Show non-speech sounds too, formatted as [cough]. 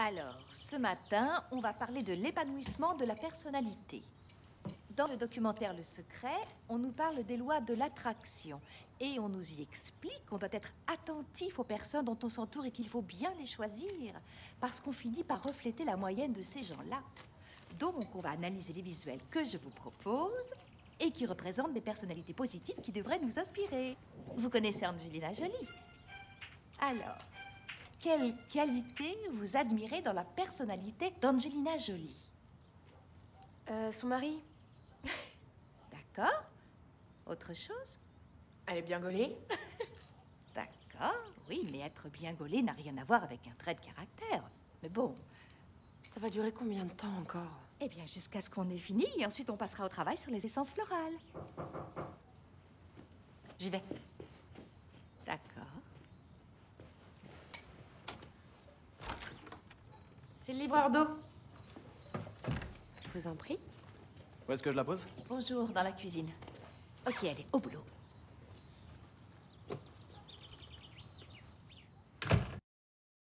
Alors, ce matin, on va parler de l'épanouissement de la personnalité. Dans le documentaire Le Secret, on nous parle des lois de l'attraction et on nous y explique qu'on doit être attentif aux personnes dont on s'entoure et qu'il faut bien les choisir parce qu'on finit par refléter la moyenne de ces gens-là. Donc, on va analyser les visuels que je vous propose et qui représentent des personnalités positives qui devraient nous inspirer. Vous connaissez Angelina Jolie? Alors, quelle qualité vous admirez dans la personnalité d'Angelina Jolie? Euh, son mari. [laughs] D'accord. Autre chose? Elle est bien gaulée. [laughs] D'accord, oui, mais être bien gaulé n'a rien à voir avec un trait de caractère. Mais bon, Ça va durer combien de temps encore? Eh bien, jusqu'à ce qu'on ait fini, et ensuite on passera au travail sur les essences florales. J'y vais. D'accord. C'est le livreur d'eau. Je vous en prie. Où est-ce que je la pose? Bonjour, dans la cuisine. Ok, allez, au boulot.